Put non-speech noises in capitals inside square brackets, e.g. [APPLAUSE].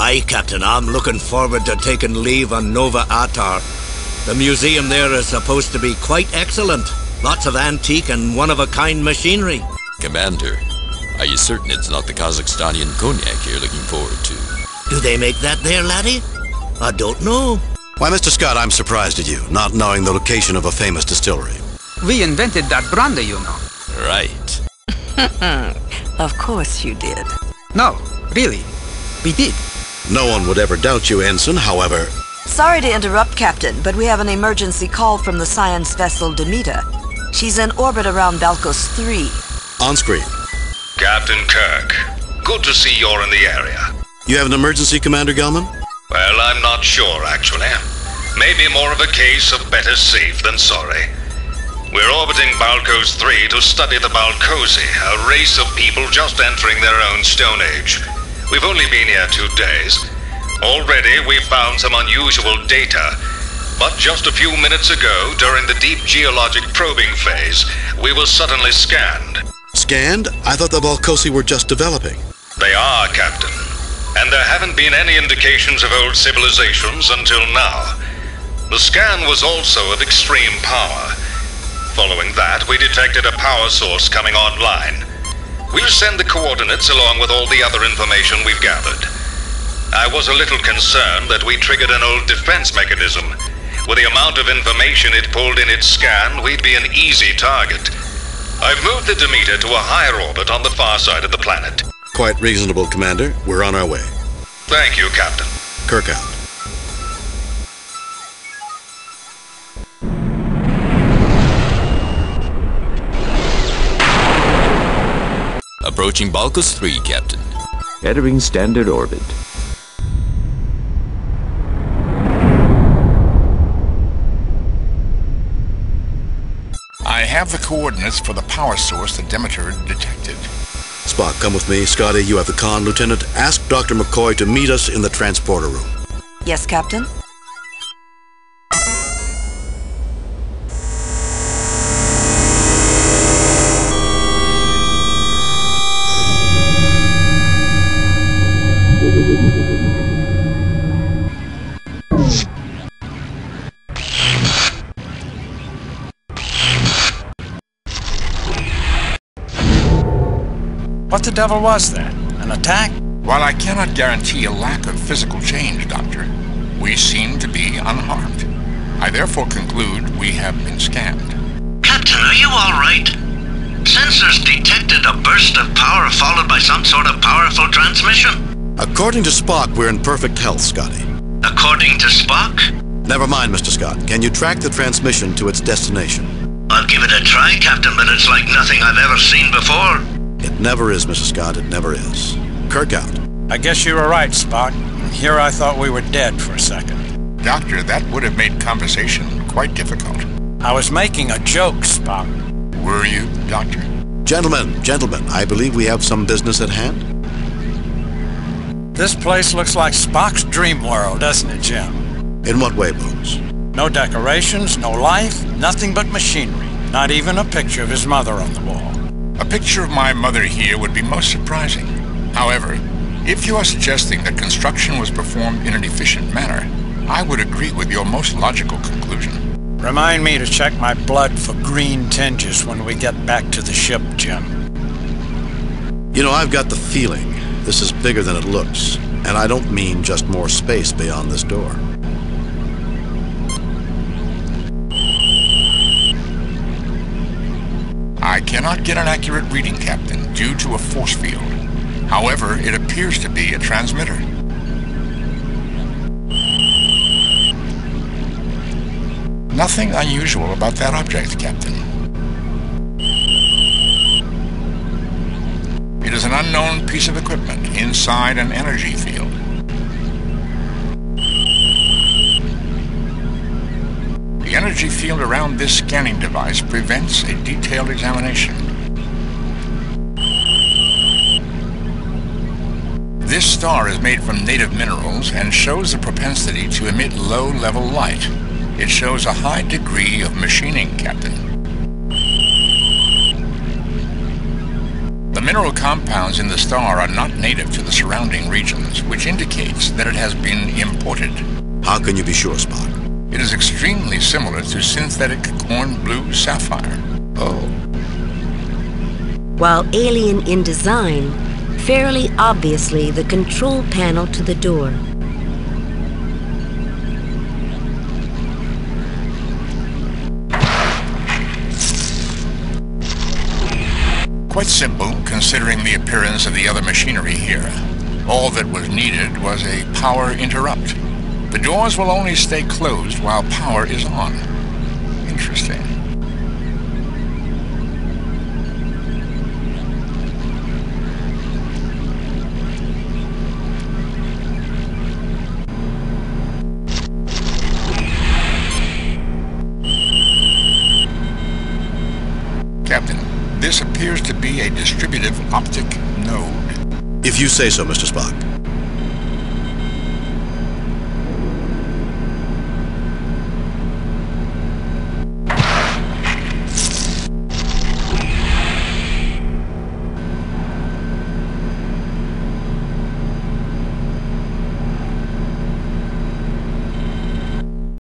Aye, Captain, I'm looking forward to taking leave on Nova Atar. The museum there is supposed to be quite excellent. Lots of antique and one-of-a-kind machinery. Commander, are you certain it's not the Kazakhstanian cognac you're looking forward to? Do they make that there, laddie? I don't know. Why, Mr. Scott, I'm surprised at you, not knowing the location of a famous distillery. We invented that brandy, you know. Right. [LAUGHS] Of course you did. No, really. We did. No one would ever doubt you, Ensign, however... Sorry to interrupt, Captain, but we have an emergency call from the science vessel Demeter. She's in orbit around Balkos 3. On screen. Captain Kirk, good to see you're in the area. You have an emergency, Commander Gelman? Well, I'm not sure, actually. Maybe more of a case of better safe than sorry. We're orbiting Balkos 3 to study the Balkosi, a race of people just entering their own Stone Age. We've only been here two days. Already, we've found some unusual data. But just a few minutes ago, during the deep geologic probing phase, we were suddenly scanned. Scanned? I thought the Balkosi were just developing. They are, Captain. And there haven't been any indications of old civilizations until now. The scan was also of extreme power. Following that, we detected a power source coming online. We'll send the coordinates along with all the other information we've gathered. I was a little concerned that we triggered an old defense mechanism. With the amount of information it pulled in its scan, we'd be an easy target. I've moved the Demeter to a higher orbit on the far side of the planet. Quite reasonable, Commander. We're on our way. Thank you, Captain. Kirk out. Approaching Balkos 3, Captain. Entering standard orbit. I have the coordinates for the power source the Demeter detected. Spock, come with me. Scotty, you have the con, Lieutenant. Ask Dr. McCoy to meet us in the transporter room. Yes, Captain? What the devil was that? An attack? While I cannot guarantee a lack of physical change, Doctor, we seem to be unharmed. I therefore conclude we have been scanned. Captain, are you all right? Sensors detected a burst of power followed by some sort of powerful transmission. According to Spock, we're in perfect health, Scotty. According to Spock? Never mind, Mr. Scott. Can you track the transmission to its destination? I'll give it a try, Captain, but it's like nothing I've ever seen before. It never is, Mrs. Scott. It never is. Kirk out. I guess you were right, Spock. Here I thought we were dead for a second. Doctor, that would have made conversation quite difficult. I was making a joke, Spock. Were you, Doctor? Gentlemen, gentlemen, I believe we have some business at hand. This place looks like Spock's dream world, doesn't it, Jim? In what way, Bones? No decorations, no life, nothing but machinery. Not even a picture of his mother on the wall. A picture of my mother here would be most surprising. However, if you are suggesting that construction was performed in an efficient manner, I would agree with your most logical conclusion. Remind me to check my blood for green tinges when we get back to the ship, Jim. You know, I've got the feeling this is bigger than it looks, and I don't mean just more space beyond this door. I cannot get an accurate reading, Captain, due to a force field. However, it appears to be a transmitter. Nothing unusual about that object, Captain. It is an unknown piece of equipment inside an energy field. The energy field around this scanning device prevents a detailed examination. This star is made from native minerals and shows the propensity to emit low-level light. It shows a high degree of machining, Captain. Mineral compounds in the star are not native to the surrounding regions, which indicates that it has been imported. How can you be sure, Spock? It is extremely similar to synthetic corn blue sapphire. Oh. While alien in design, fairly obviously the control panel to the door. Simple, considering the appearance of the other machinery here. All that was needed was a power interrupt. The doors will only stay closed while power is on. Interesting. Appears to be a distributive optic node. If you say so, Mr. Spock.